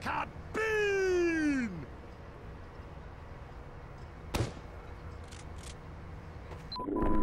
Kabin! you